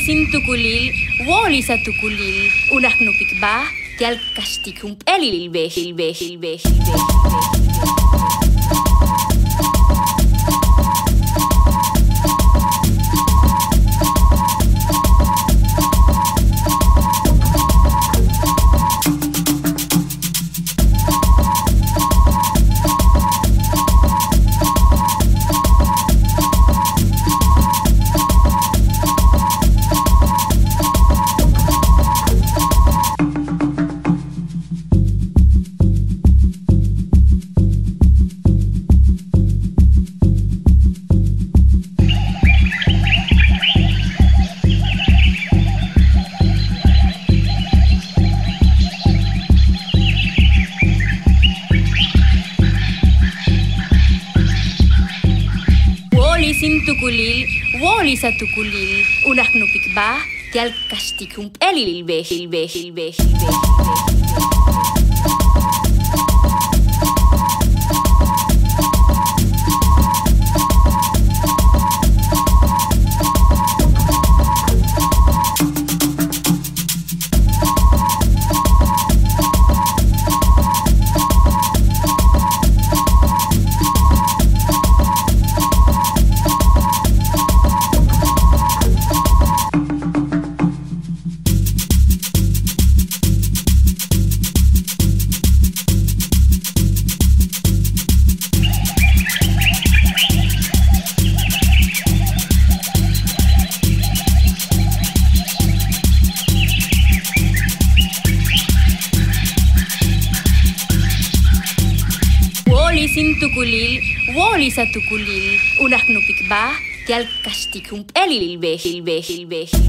sin tukulil, woli sa tukulil, unak nupik ba, tial pelil behil behil behil. Woli sin tukulil, woli sa sin tukulil, woli sa tukulil, unak nupik ba, tial behil behil behil behil.